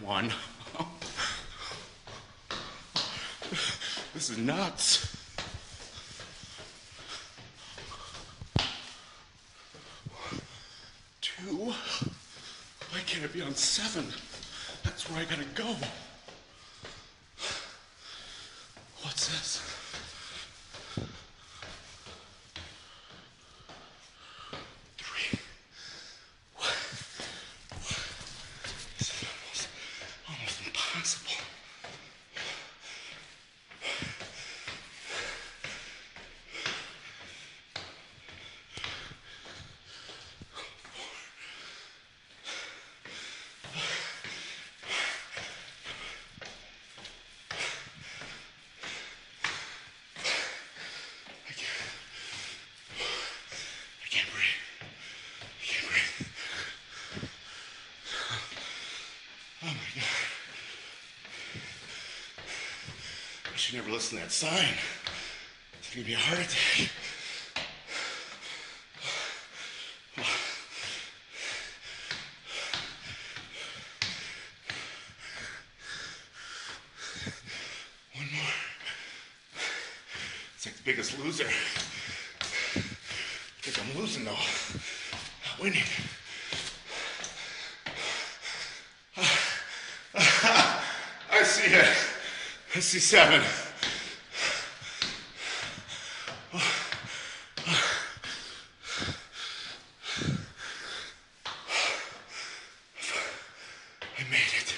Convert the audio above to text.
One. This is nuts. Two. Why can't it be on seven? That's where I gotta go. What's this? Three. What? This is almost, almost impossible. I can't. I can't breathe. I can't breathe. Oh my god. I should never listen to that sign. It's gonna be a heart attack. One more. It's like the biggest loser. I think I'm losing though. Not winning. I see it. I see seven. I made it.